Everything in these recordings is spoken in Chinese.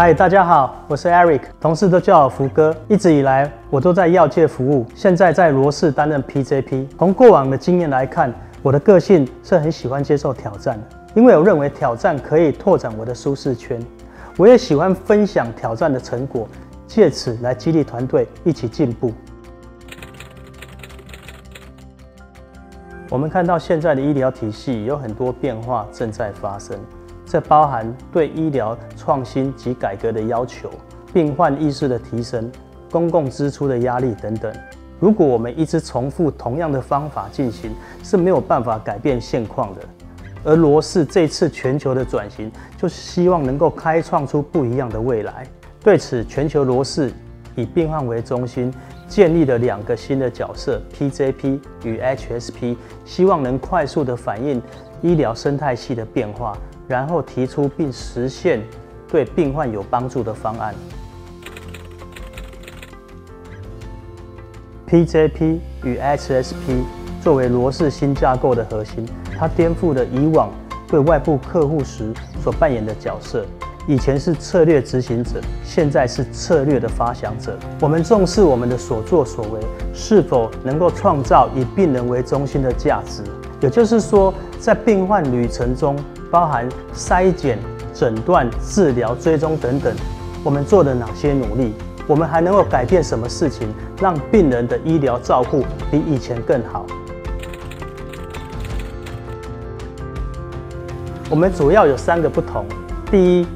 嗨，大家好，我是 Eric，同事都叫我福哥。一直以来，我都在药界服务，现在在罗氏担任 PJP。从过往的经验来看，我的个性是很喜欢接受挑战的，因为我认为挑战可以拓展我的舒适圈。我也喜欢分享挑战的成果，借此来激励团队一起进步。我们看到现在的医疗体系有很多变化正在发生。这包含对医疗创新及改革的要求、病患意识的提升、公共支出的压力等等。如果我们一直重复同样的方法进行，是没有办法改变现况的。而罗氏这次全球的转型，就是希望能够开创出不一样的未来。对此，全球罗氏以病患为中心，建立了两个新的角色 ——PJP 与 HSP，希望能快速的反映医疗生态系的变化。然后提出并实现对病患有帮助的方案。PJP 与 HSP 作为罗氏新架构的核心，它颠覆了以往对外部客户时所扮演的角色。以前是策略执行者，现在是策略的发想者。我们重视我们的所作所为是否能够创造以病人为中心的价值，也就是说，在病患旅程中。包含筛检、诊断、治疗、追踪等等，我们做了哪些努力？我们还能够改变什么事情，让病人的医疗照顾比以前更好？我们主要有三个不同：第一，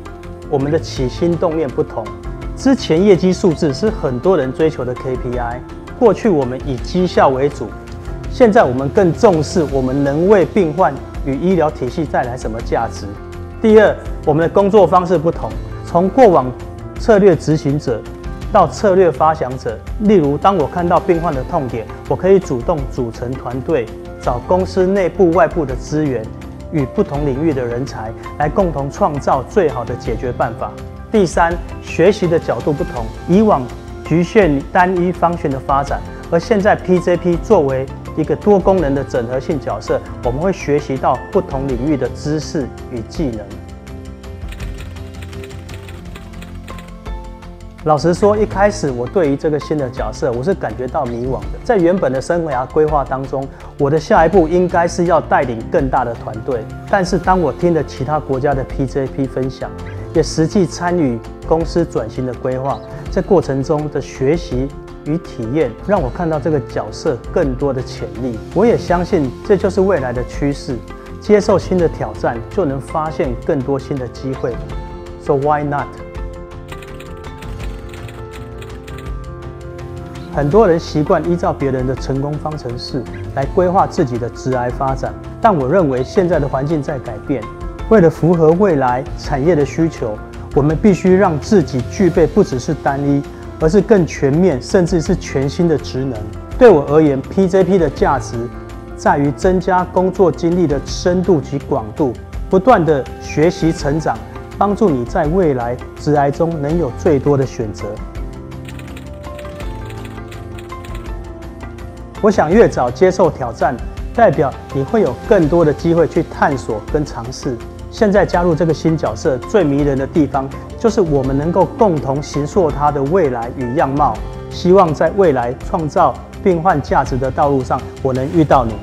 我们的起心动念不同。之前业绩数字是很多人追求的 KPI，过去我们以绩效为主，现在我们更重视我们能为病患。与医疗体系带来什么价值？第二，我们的工作方式不同，从过往策略执行者到策略发想者。例如，当我看到病患的痛点，我可以主动组成团队，找公司内部、外部的资源，与不同领域的人才来共同创造最好的解决办法。第三，学习的角度不同，以往局限单一方向的发展，而现在 PJP 作为。一个多功能的整合性角色，我们会学习到不同领域的知识与技能。老实说，一开始我对于这个新的角色，我是感觉到迷惘的。在原本的生涯规划当中，我的下一步应该是要带领更大的团队。但是当我听了其他国家的 PJP 分享，也实际参与公司转型的规划，在过程中的学习。与体验让我看到这个角色更多的潜力。我也相信这就是未来的趋势。接受新的挑战，就能发现更多新的机会。So why not？很多人习惯依照别人的成功方程式来规划自己的职涯发展，但我认为现在的环境在改变。为了符合未来产业的需求，我们必须让自己具备不只是单一。而是更全面，甚至是全新的职能。对我而言，PJP 的价值在于增加工作经历的深度及广度，不断的学习成长，帮助你在未来职涯中能有最多的选择。我想越早接受挑战，代表你会有更多的机会去探索跟尝试。现在加入这个新角色，最迷人的地方就是我们能够共同形塑它的未来与样貌。希望在未来创造病患价值的道路上，我能遇到你。